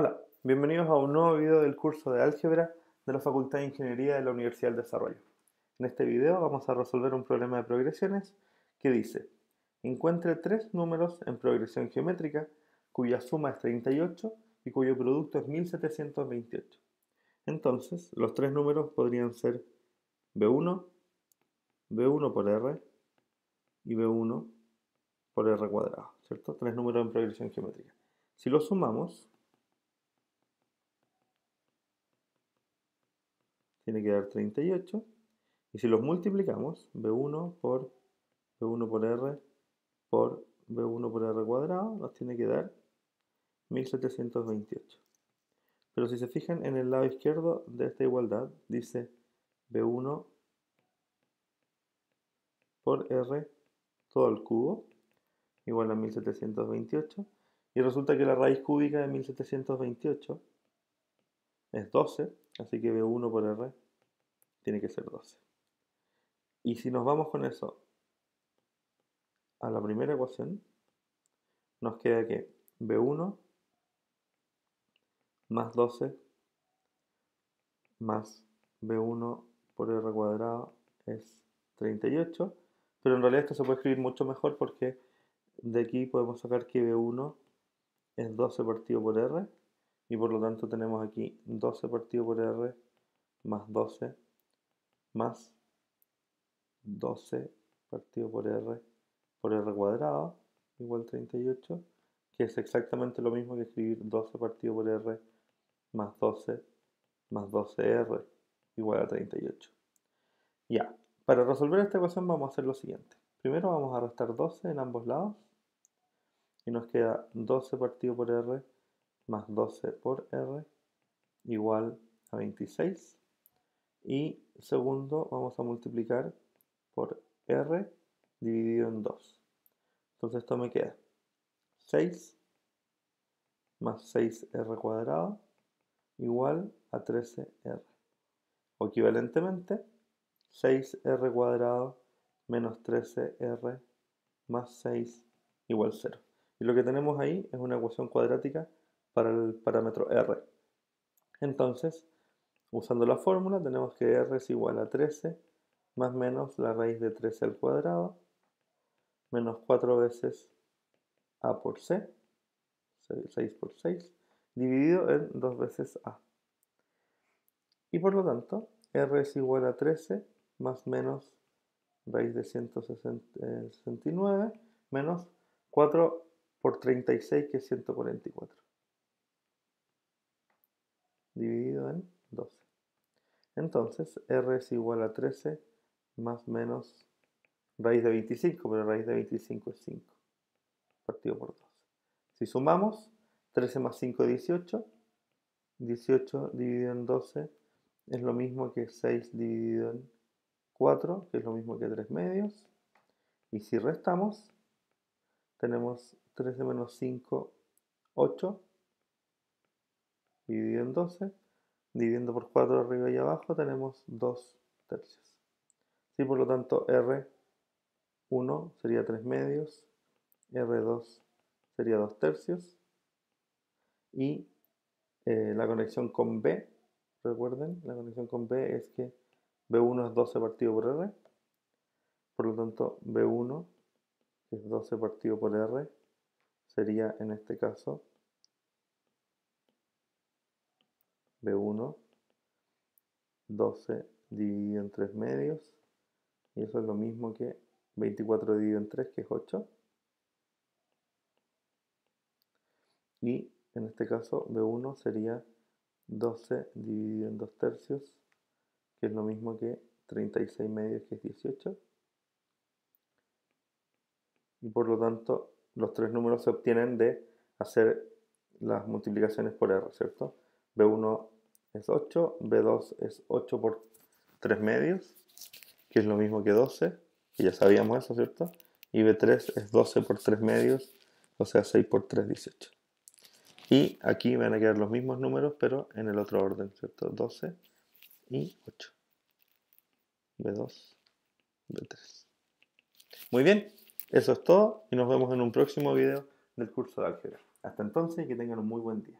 Hola, bienvenidos a un nuevo video del curso de álgebra de la Facultad de Ingeniería de la Universidad del Desarrollo. En este video vamos a resolver un problema de progresiones que dice Encuentre tres números en progresión geométrica cuya suma es 38 y cuyo producto es 1728. Entonces, los tres números podrían ser B1, B1 por R y B1 por R cuadrado, ¿cierto? Tres números en progresión geométrica. Si los sumamos, tiene que dar 38. Y si los multiplicamos, B1 por B1 por R por B1 por R cuadrado, nos tiene que dar 1728. Pero si se fijan en el lado izquierdo de esta igualdad, dice B1 por R todo al cubo, igual a 1728. Y resulta que la raíz cúbica de 1728 es 12, así que B1 por R tiene que ser 12. Y si nos vamos con eso a la primera ecuación, nos queda que B1 más 12 más B1 por R cuadrado es 38, pero en realidad esto se puede escribir mucho mejor porque de aquí podemos sacar que B1 es 12 partido por R y por lo tanto tenemos aquí 12 partido por R más 12 más 12 partido por R por R cuadrado igual 38 que es exactamente lo mismo que escribir 12 partido por R más 12 más 12R igual a 38 ya, para resolver esta ecuación vamos a hacer lo siguiente. Primero vamos a restar 12 en ambos lados y nos queda 12 partido por R más 12 por R igual a 26. Y segundo, vamos a multiplicar por R dividido en 2. Entonces esto me queda 6 más 6R cuadrado igual a 13R. O equivalentemente, 6R cuadrado menos 13R más 6 igual 0. Y lo que tenemos ahí es una ecuación cuadrática para el parámetro r. Entonces, usando la fórmula, tenemos que r es igual a 13 más menos la raíz de 13 al cuadrado, menos 4 veces a por c, 6 por 6, dividido en 2 veces a. Y por lo tanto, r es igual a 13 más menos raíz de 169 menos 4 por 36 que es 144 dividido en 12. Entonces, R es igual a 13 más menos raíz de 25, pero raíz de 25 es 5, partido por 12. Si sumamos, 13 más 5 es 18, 18 dividido en 12 es lo mismo que 6 dividido en 4, que es lo mismo que 3 medios. Y si restamos, tenemos 13 menos 5, 8, dividido en 12, dividiendo por 4 arriba y abajo, tenemos 2 tercios. Sí, por lo tanto, R1 sería 3 medios, R2 sería 2 tercios, y eh, la conexión con B, recuerden, la conexión con B es que B1 es 12 partido por R, por lo tanto, B1, que es 12 partido por R, sería en este caso B1, 12 dividido en 3 medios, y eso es lo mismo que 24 dividido en 3, que es 8. Y en este caso B1 sería 12 dividido en 2 tercios, que es lo mismo que 36 medios, que es 18. Y por lo tanto, los tres números se obtienen de hacer las multiplicaciones por R, ¿cierto? B1 es 8, B2 es 8 por 3 medios, que es lo mismo que 12, y ya sabíamos eso, ¿cierto? Y B3 es 12 por 3 medios, o sea 6 por 3, 18. Y aquí van a quedar los mismos números, pero en el otro orden, ¿cierto? 12 y 8. B2, B3. Muy bien, eso es todo y nos vemos en un próximo video del curso de álgebra. Hasta entonces, que tengan un muy buen día.